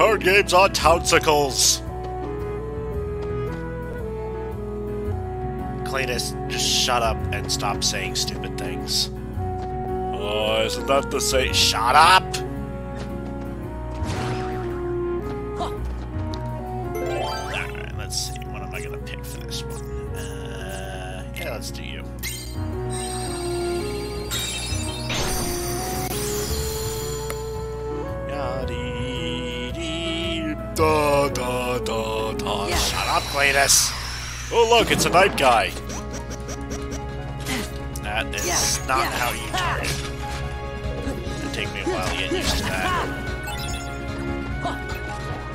Card games on townsicles. Cletus, just shut up and stop saying stupid things. Oh, isn't that the same? Shut up! Alright, let's see. What am I gonna pick for this one? Uh, yeah, let's do you. Da, da, da, da. Yeah. Shut up, Cletus! Oh, look, it's a night guy. That is Yeah, not yeah. how you target. It'll take me a while to get used to that.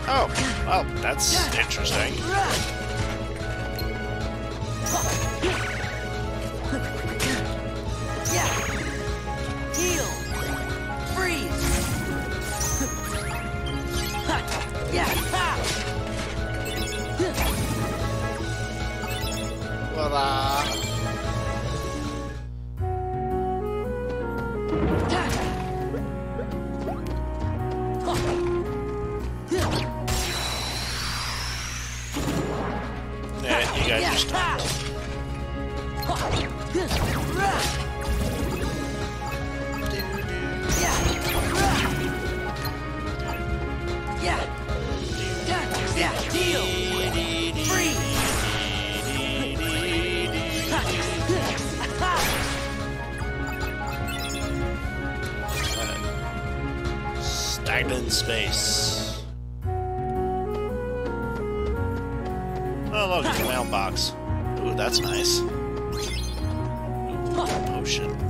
Oh, well, that's interesting. Yeah. Stagnant space. Oh, look, it's a mailbox. Ooh, that's nice. Ooh, potion.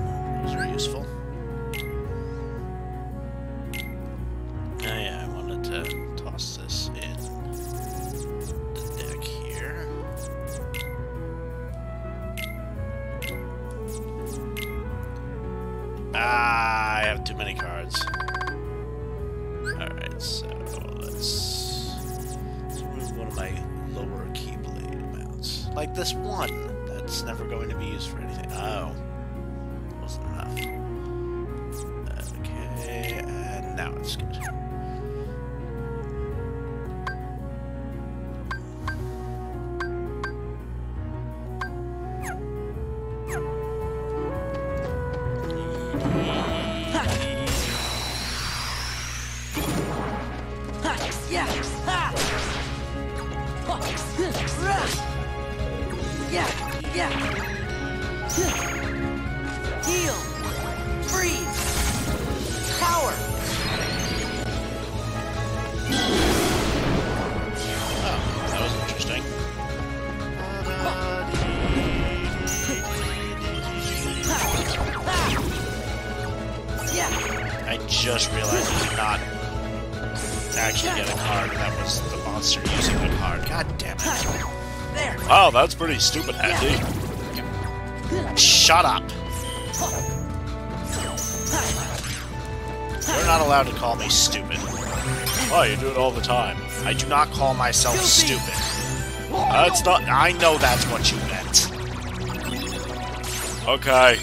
Wow, that's pretty stupid, Andy. Shut up. You're not allowed to call me stupid. Oh, you do it all the time. I do not call myself stupid. That's not. I know that's what you meant. Okay.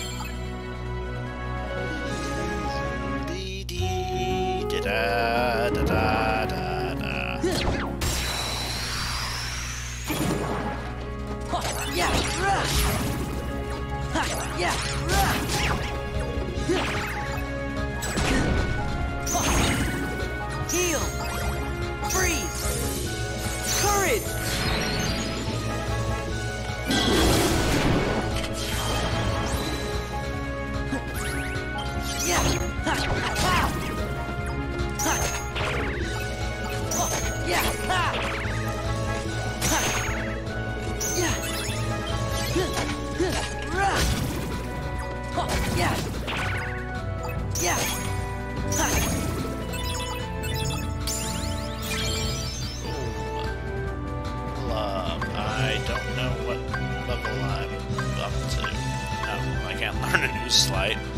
Slight.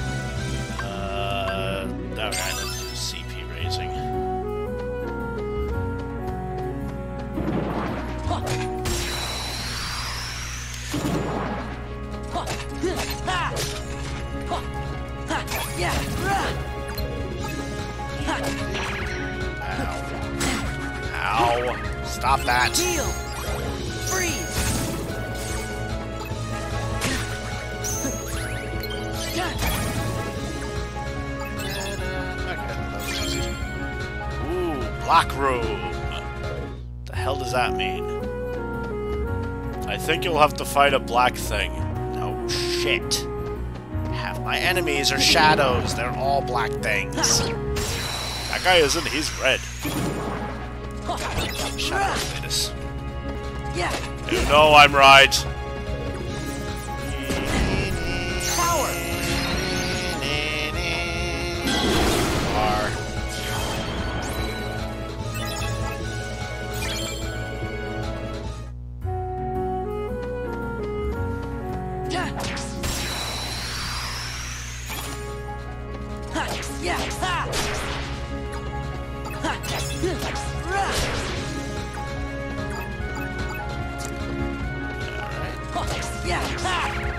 You'll have to fight a black thing. No shit. Half my enemies are shadows. They're all black things. That guy isn't. He's red. Shadow. Yeah. You know I'm right. Yeah.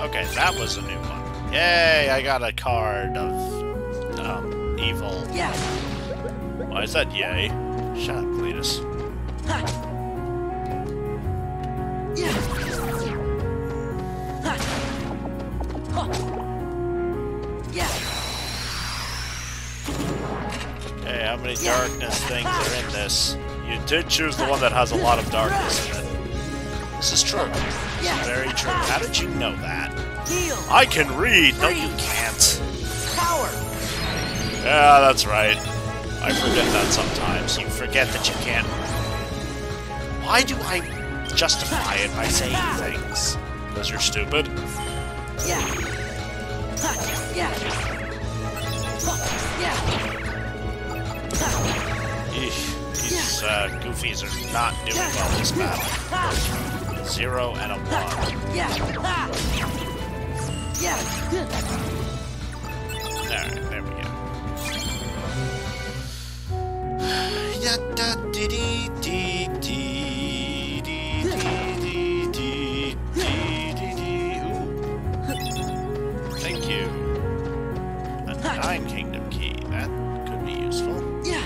Okay, that was a new one. Yay, I got a card of um evil. Yeah. Why is that yay? Shut up, Cletus. Yeah. Ha. Ha. Yeah. Hey, how many darkness things are in this? You did choose the one that has a lot of darkness in it. This is true. This is very true. How did you know that? Heal. I can read! No, you can't. Power. Yeah, that's right. I forget that sometimes. You forget that you can't. Why do I justify it by saying things? Because you're stupid? Yeah. Yeah. Yeah. Eesh. These uh, goofies are not doing well this battle. Zero and a one. Yeah. Alright, there we go. Yatta dee dee dee dee dee dee dee dee dee dee. Ooh. Thank you. A Nine Kingdom key. That could be useful. Yeah.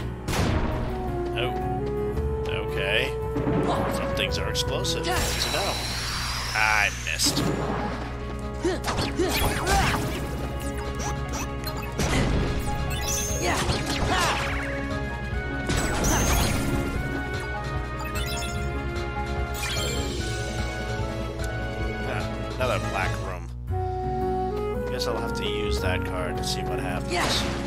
Oh. Okay. Some things are explosive. Good to. I missed. Another black room. I guess I'll have to use that card to see what happens. Yeah.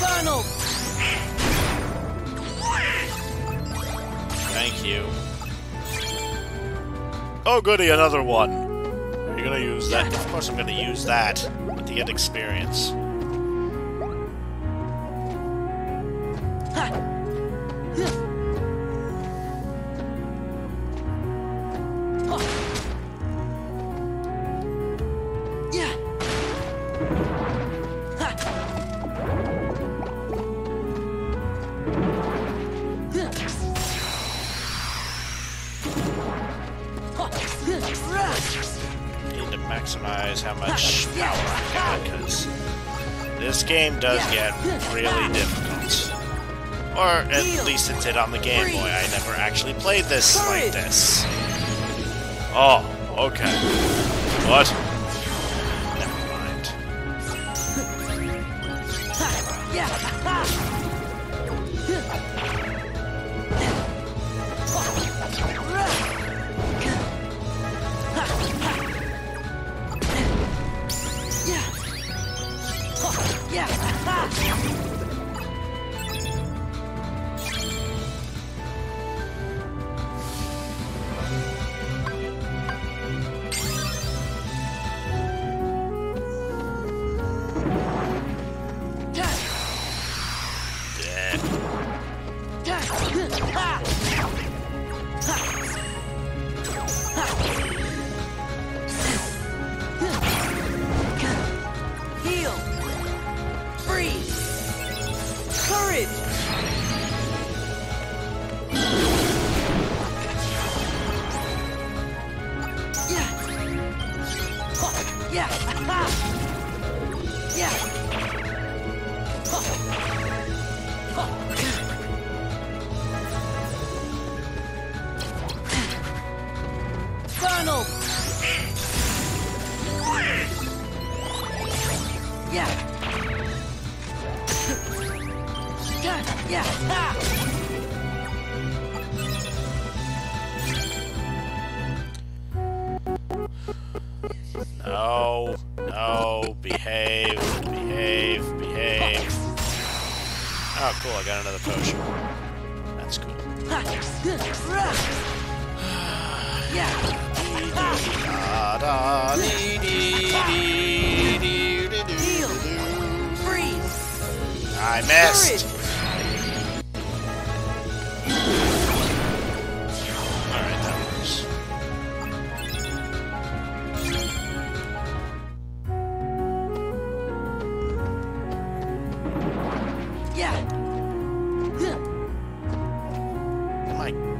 Donald. Thank you. Oh goody, another one. Are you gonna use that? Of course I'm gonna use that to get experience. Least it on the Game Boy. I never actually played this like this. Oh, okay. What?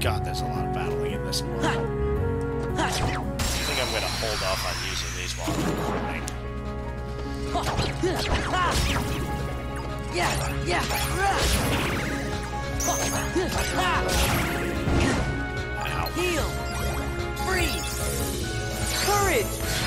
God, there's a lot of battling in this world. I think I'm gonna hold off on using these while I'm recording. Yeah. Yeah. Ow. Heal. Freeze. Courage.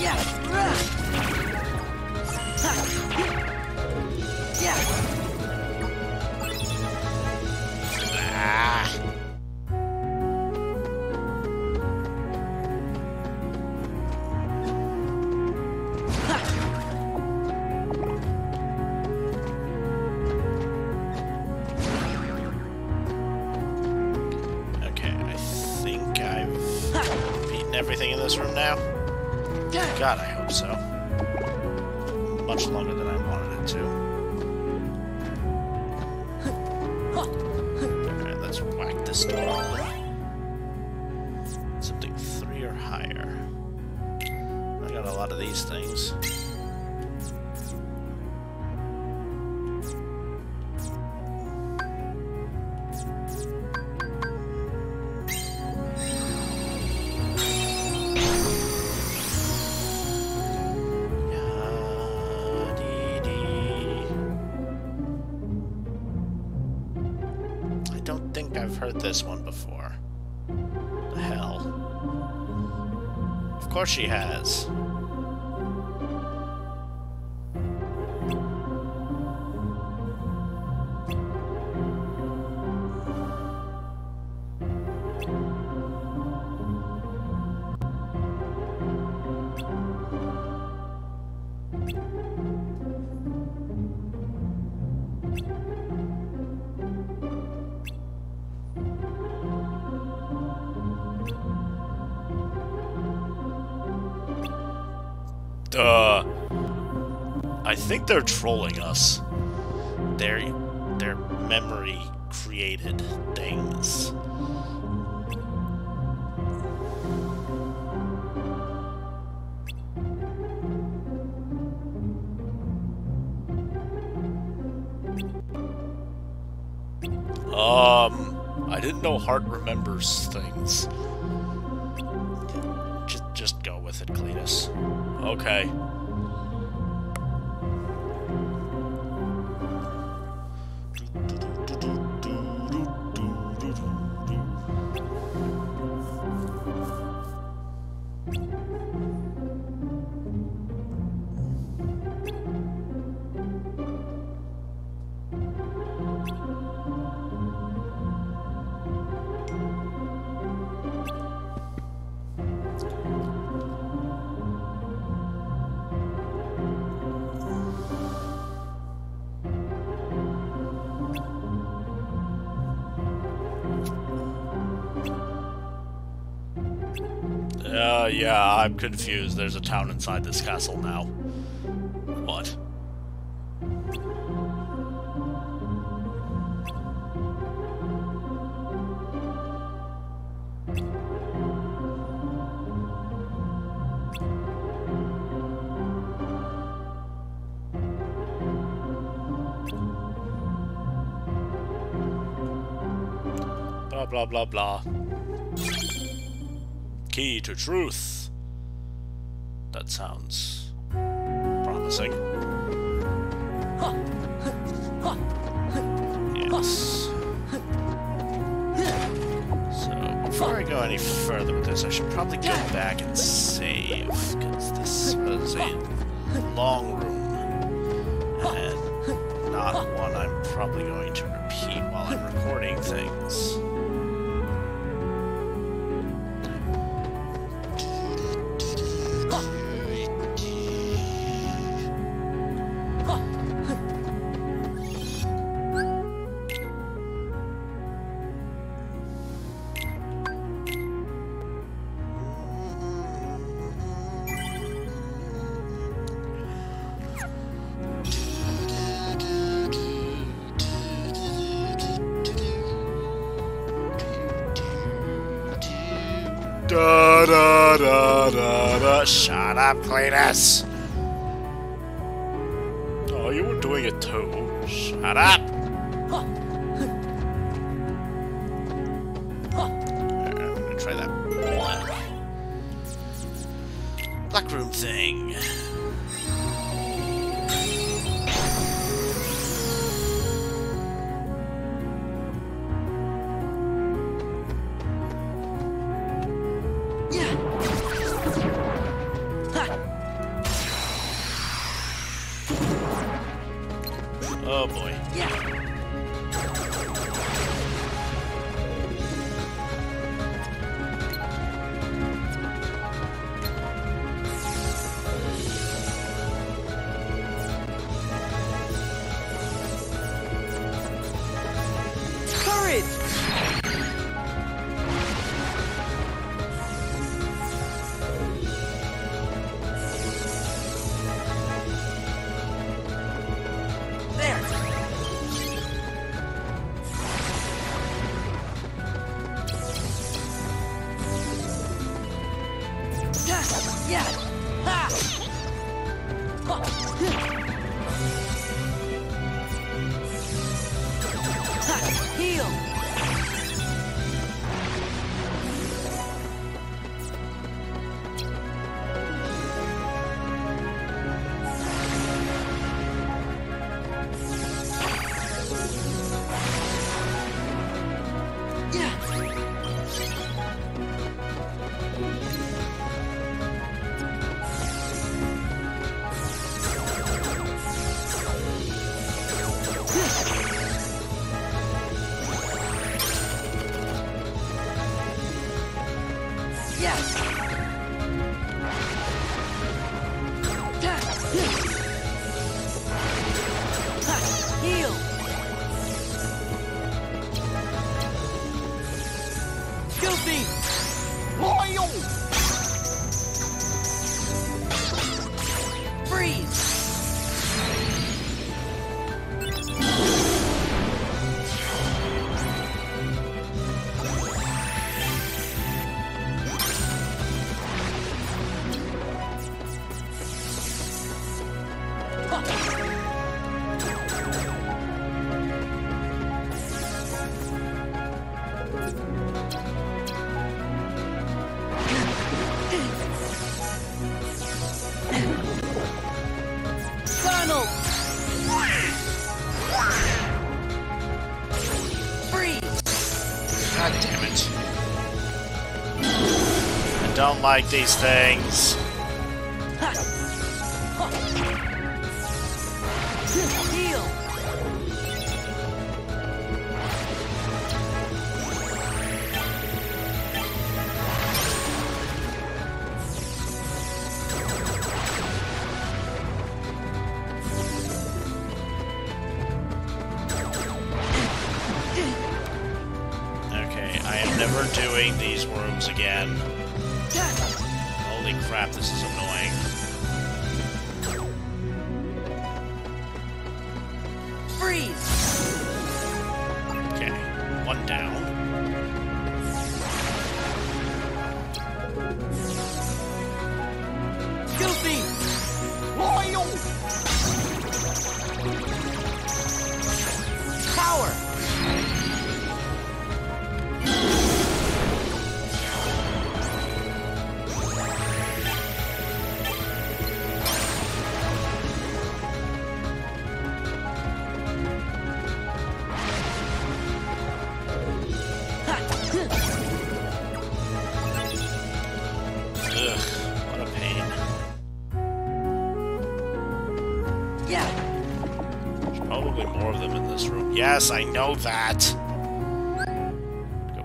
Yeah. So. Much longer than I wanted it to. Alright, let's whack this door. Something three or higher. I got a lot of these things. Course she has. Think they're trolling us. They're, they're memory created things. Um, I didn't know Heart remembers things. Just, just go with it, Cletus. Okay. Uh, yeah, I'm confused. There's a town inside this castle now. What? Blah, blah, blah, blah. Key to truth. That sounds promising. Yes. So, before I go any further with this, I should probably go back and save, because this was a long room, and not one I'm probably going to repeat while I'm recording things. Da da da da da. Shut up, Cletus. Oh, you were doing it too. Shut up. Alright, don't like these things. that. Go.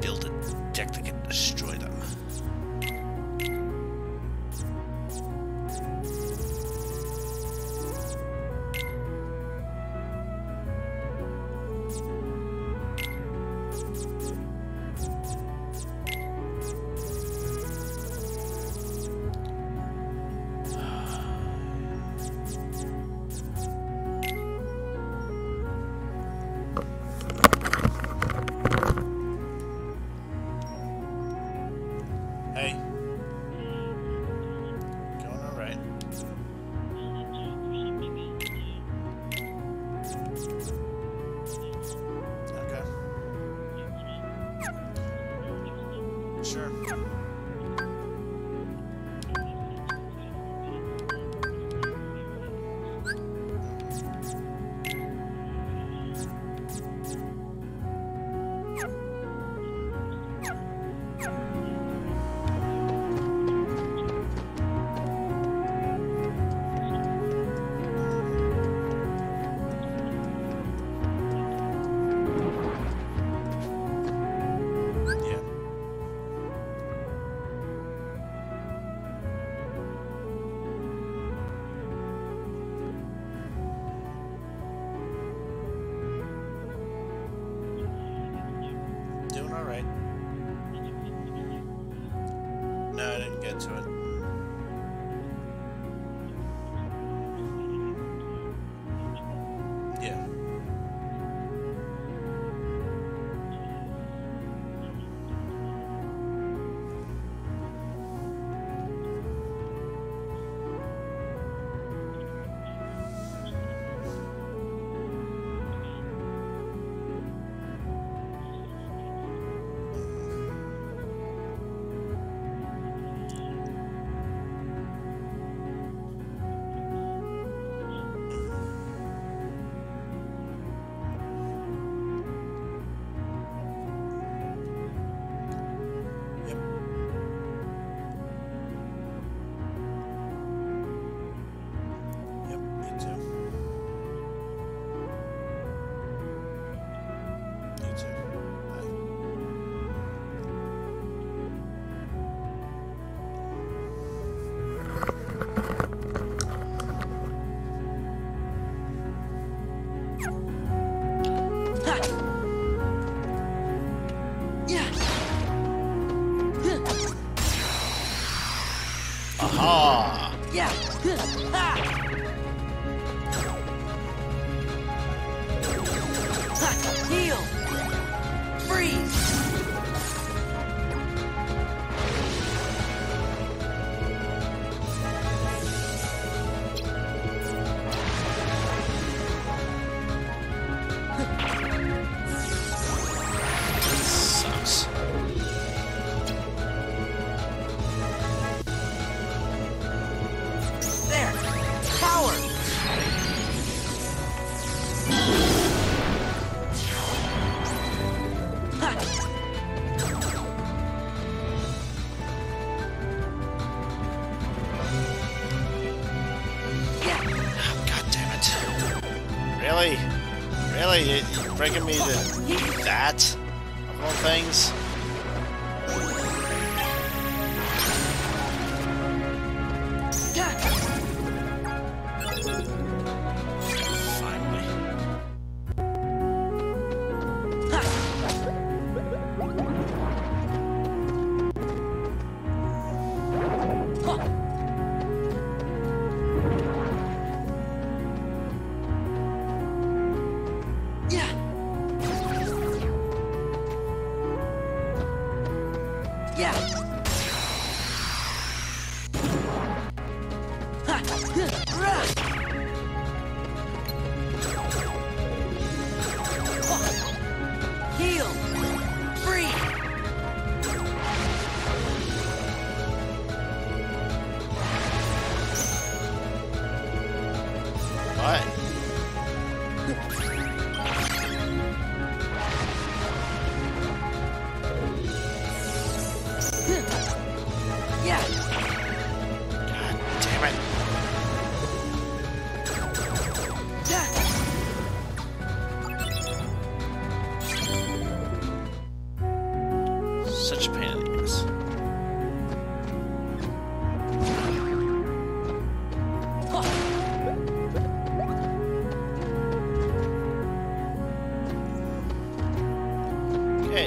Build a deck that can destroy them. Alright. No, I didn't get to it. Bringing me to that? Of all things?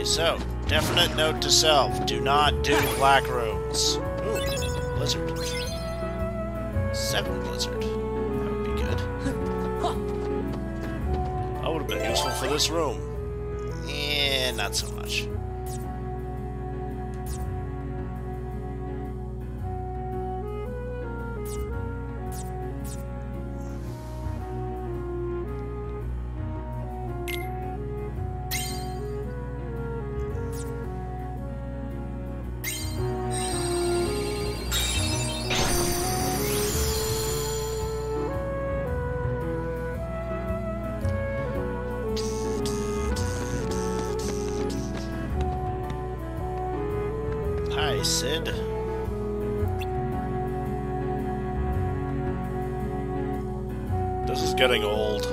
So, definite note to self. Do not do black roads. Ooh, blizzard. Seven blizzard. That would be good. That would have been useful for this room. Eh, not so much. Sid. This is getting old.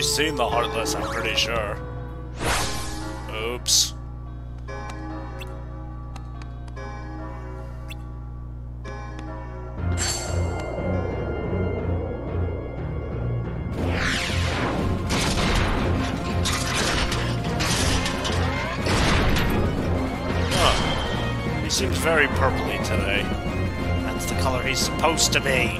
Already seen the Heartless, I'm pretty sure. Oops. Huh. He seems very purpley today. That's the color he's supposed to be.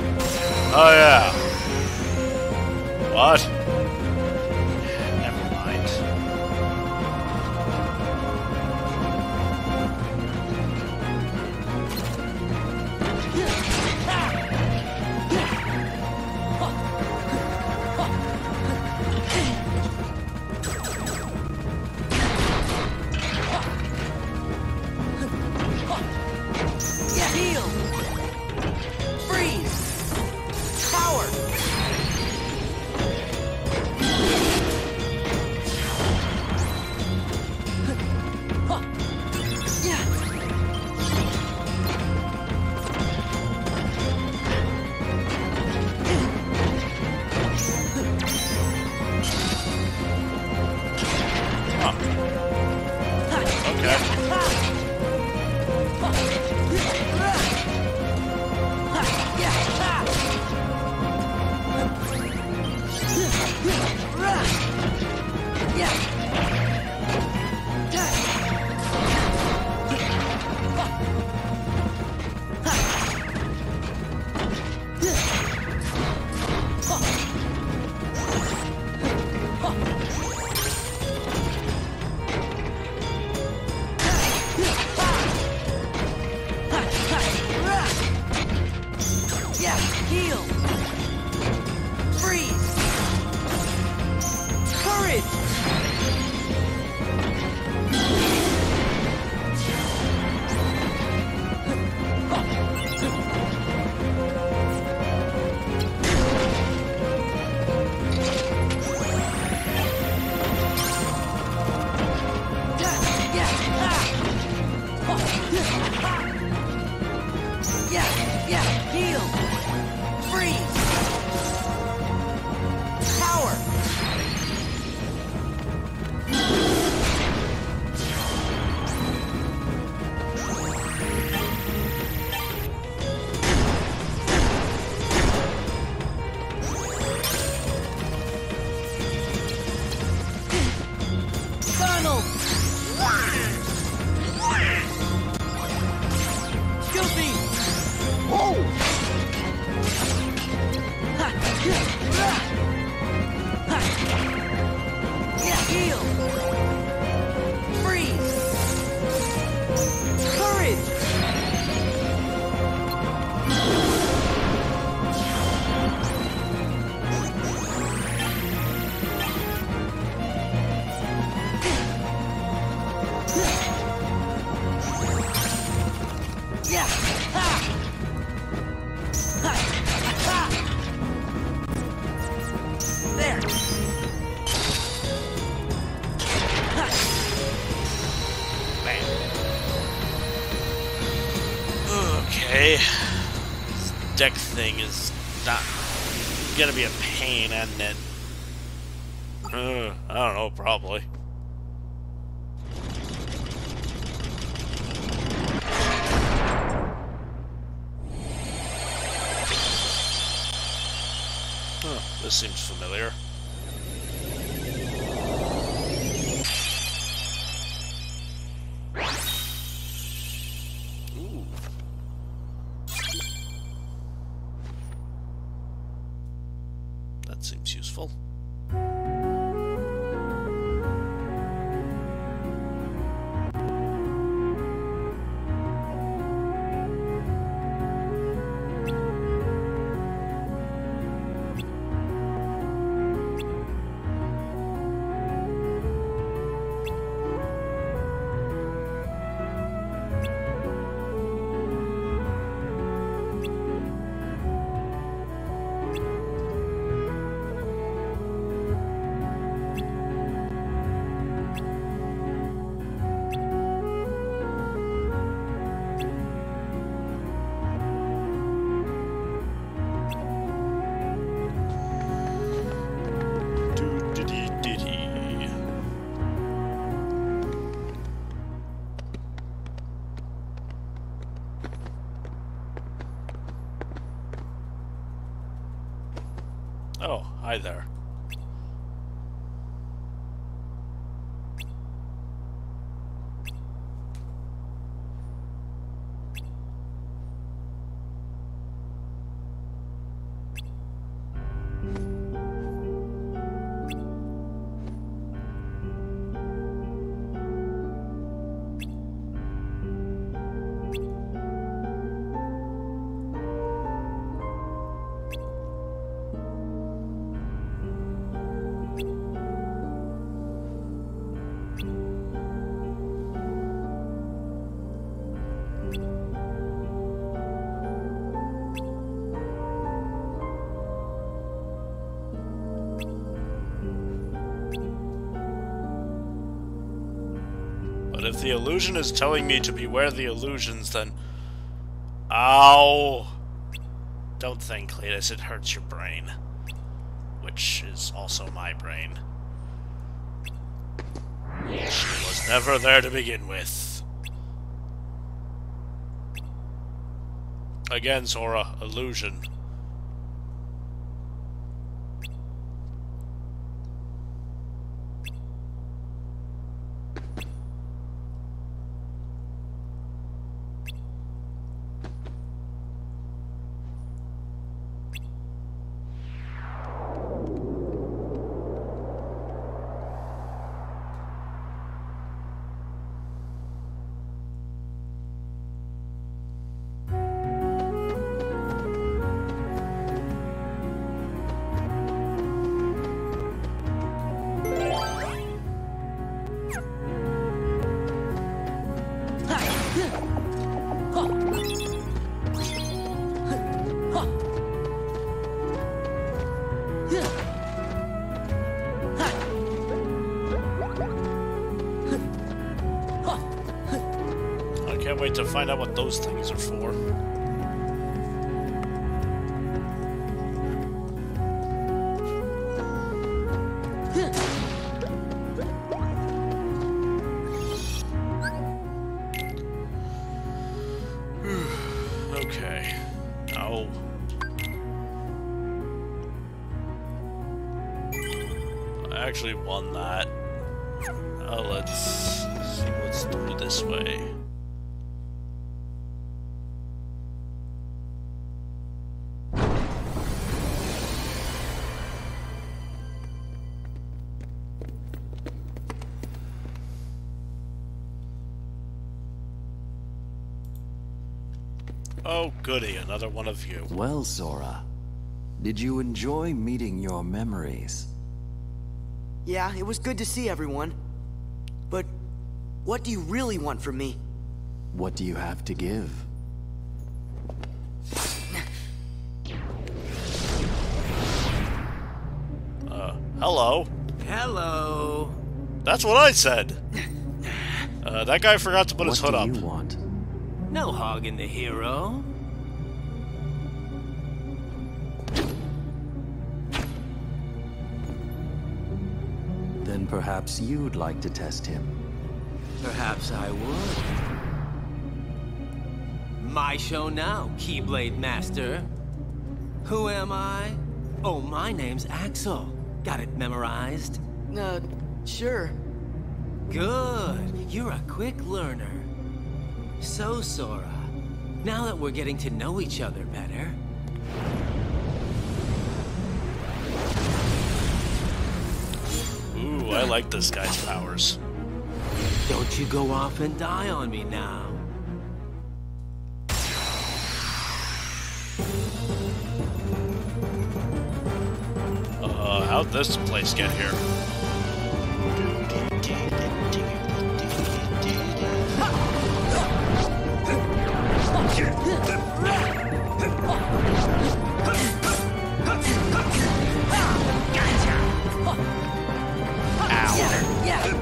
This deck thing is not gonna be a pain, isn't it? Uh, I don't know, probably. Huh, this seems familiar. Hi there. Illusion is telling me to beware the illusions, then... Ow! Don't think, Cletus, it hurts your brain. Which is also my brain. She was never there to begin with. Again, Sora, illusion. To find out what those things are for. Oh, goody, another one of you. Well, Sora, did you enjoy meeting your memories? Yeah, it was good to see everyone. But what do you really want from me? What do you have to give? Uh, Hello. Hello. That's what I said. Uh, that guy forgot to put what his hood do up. No hogging the hero. Then perhaps you'd like to test him. Perhaps I would. My show now, Keyblade Master. Who am I? Oh, my name's Axel. Got it memorized? Uh, sure. Good. You're a quick learner. So, Sora, now that we're getting to know each other better, Ooh, I like this guy's powers. don't you go off and die on me now. Uh, how'd this place get here? Yeah.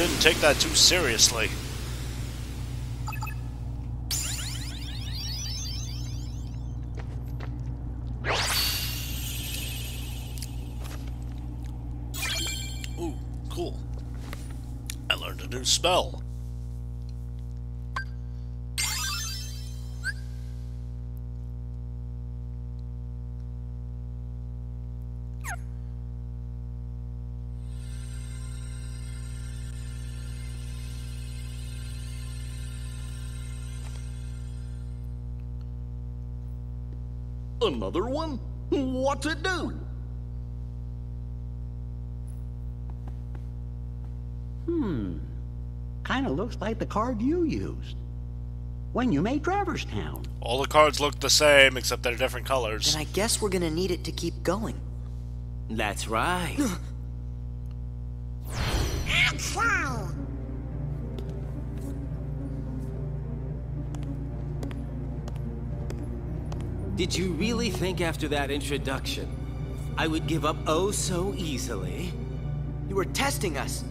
Didn't take that too seriously. Ooh, cool. I learned a new spell. Another one? What's it do? Hmm. Kind of looks like the card you used when you made Traverse Town. All the cards look the same, except they're different colors. And I guess we're gonna need it to keep going. That's right. Did you really think after that introduction I would give up oh so easily? You were testing us.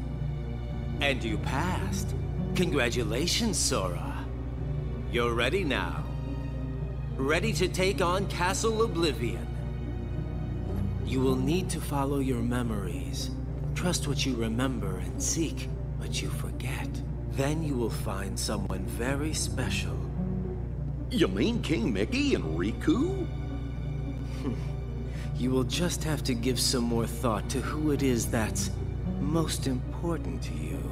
And you passed. Congratulations, Sora. You're ready now. Ready to take on Castle Oblivion. You will need to follow your memories. Trust what you remember and seek what you forget. Then you will find someone very special. You mean King Mickey and Riku? You will just have to give some more thought to who it is that's most important to you.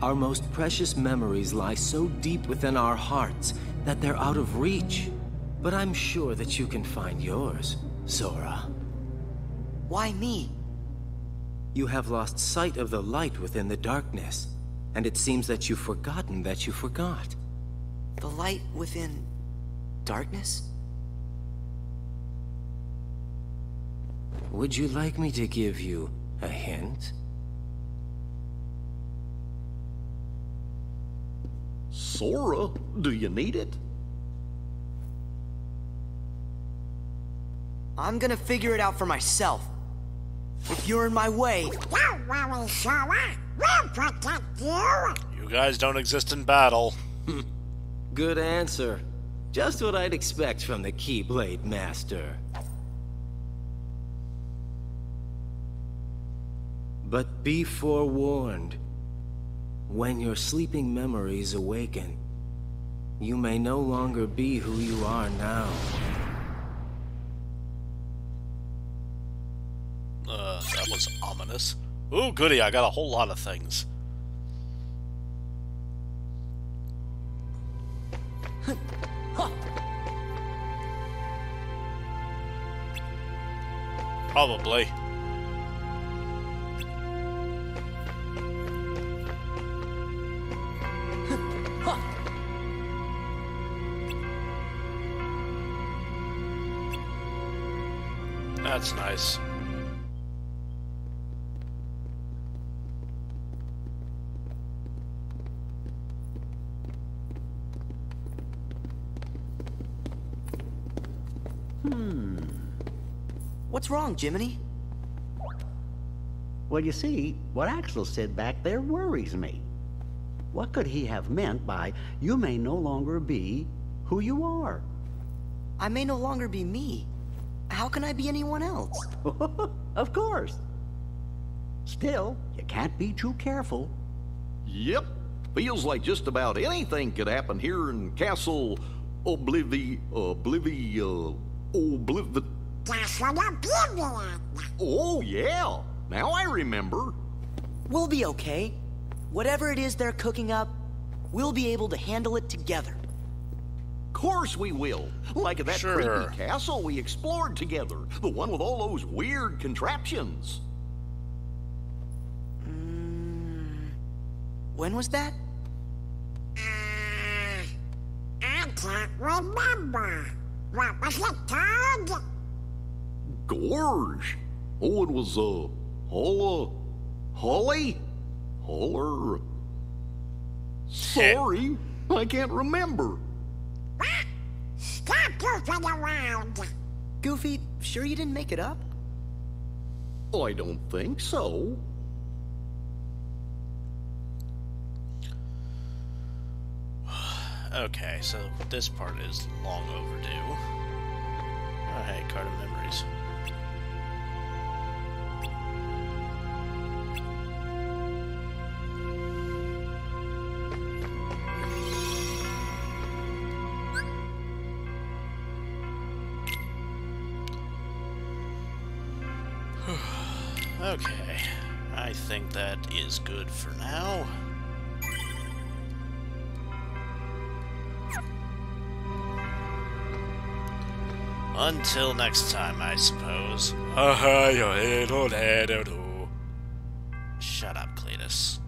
Our most precious memories lie so deep within our hearts that they're out of reach. But I'm sure that you can find yours, Sora. Why me? You have lost sight of the light within the darkness, and it seems that you've forgotten that you forgot. The light within darkness? Would you like me to give you a hint? Sora, do you need it? I'm gonna figure it out for myself. If you're in my way, Don't worry, Sora. We'll protect you. You guys don't exist in battle. Good answer. Just what I'd expect from the Keyblade Master. But be forewarned. When your sleeping memories awaken, you may no longer be who you are now. Uh, that was ominous. Ooh, goody, I got a whole lot of things. Probably. That's nice. What's wrong, Jiminy? Well, you see, what Axel said back there worries me. What could he have meant by, you may no longer be who you are? I may no longer be me. How can I be anyone else? of course. Still, you can't be too careful. Yep. Feels like just about anything could happen here in Castle Oblivi... Oblivi... Uh, Obliv... Castle Oblivion. Oh, yeah. Now I remember. We'll be okay. Whatever it is they're cooking up, we'll be able to handle it together. Course we will. Like that Sure. creepy castle we explored together. The one with all those weird contraptions. When was that? Uh, I can't remember. What was it called? Gorge. Oh, it was, uh, Holla... Holly? Holler... Sorry, I can't remember. What? Stop goofing around. Goofy, sure you didn't make it up? I don't think so. Okay, so this part is long overdue. Oh, hey, card of is good for now. Until next time, I suppose. Shut up, Cletus.